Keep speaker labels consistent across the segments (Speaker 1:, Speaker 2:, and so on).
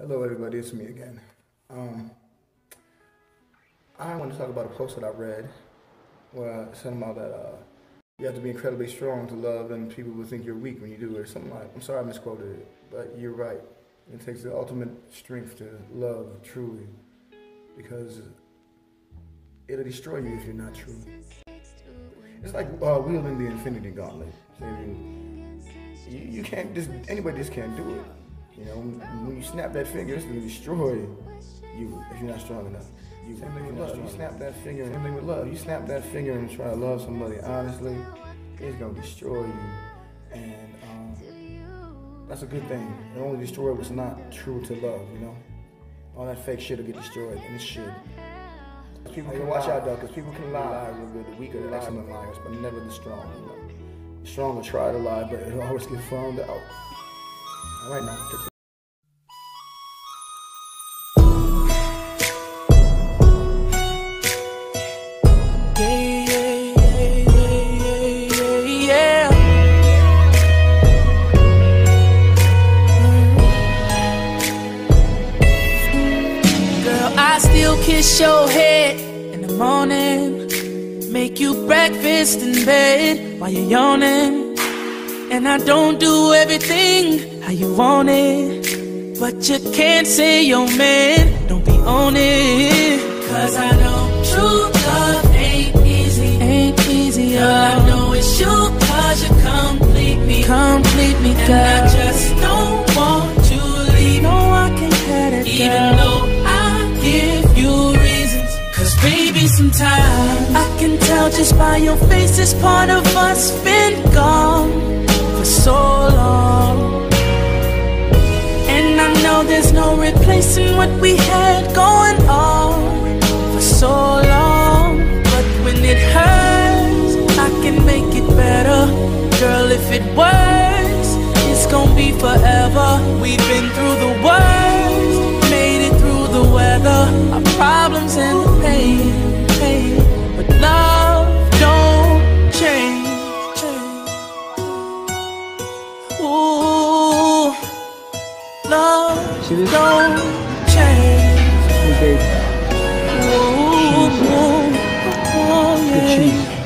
Speaker 1: Hello, everybody. It's me again. Um, I want to talk about a post that I read where I said about that uh, you have to be incredibly strong to love, and people will think you're weak when you do it, or something like. I'm sorry I misquoted it, but you're right. It takes the ultimate strength to love truly, because it'll destroy you if you're not true. It's like uh, wielding the Infinity Gauntlet. So you, you can't just anybody just can't do it. You know, when you snap that finger, it's gonna destroy you if you're not strong enough. You, Same thing with love. You snap that finger. Same thing with love. You snap that finger and try to love somebody honestly, it's gonna destroy you. And um, that's a good thing. It only destroy what's not true to love. You know, all that fake shit will get destroyed, and it should. People can watch out though, because people can lie. The weak are the excellent liars, but never the strong. You know? The strong will try to lie, but it'll always get found out. All right now.
Speaker 2: Kiss your head in the morning. Make you breakfast in bed while you're yawning. And I don't do everything how you want it. But you can't say your man, don't be on it. Cause I know true love ain't easy. Ain't easy, girl. I know it's you cause you complete me. Complete me, girl. And I just don't want you to leave. No, I can't have it, girl. Baby, sometimes I can tell just by your face this part of us been gone for so long. And I know there's no replacing what we had don't change. Ooh, ooh, yeah.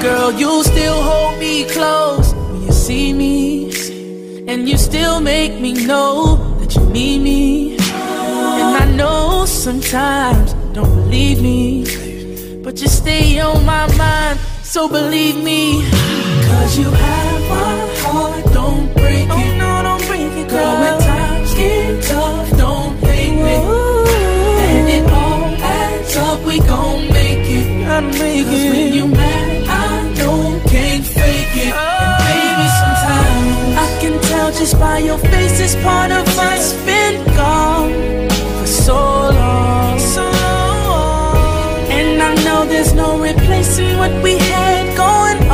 Speaker 2: Girl, you still hold me close when you see me, and you still make me know that you need me. And I know sometimes don't believe me, but you stay on my mind, so believe me. Cause you have my heart, don't break it. Tell by your face, this part of us been gone for so long. So long. And I know there's no replacing what we had going on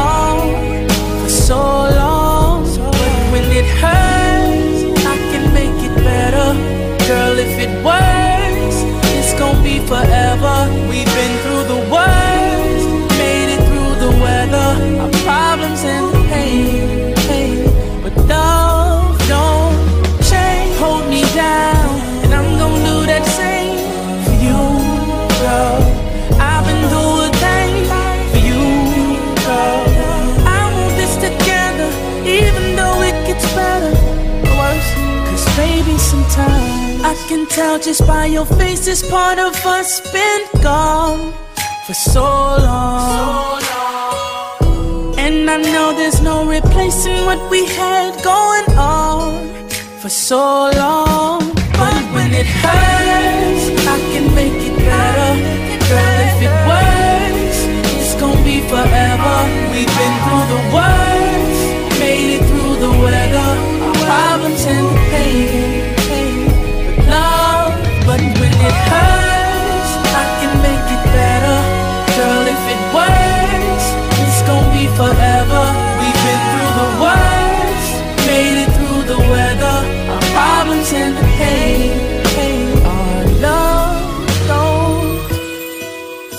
Speaker 2: can tell just by your face, this part of us been gone for so long. And I know there's no replacing what we had going on for so long. But when it hurts,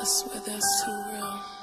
Speaker 2: I swear that's too real.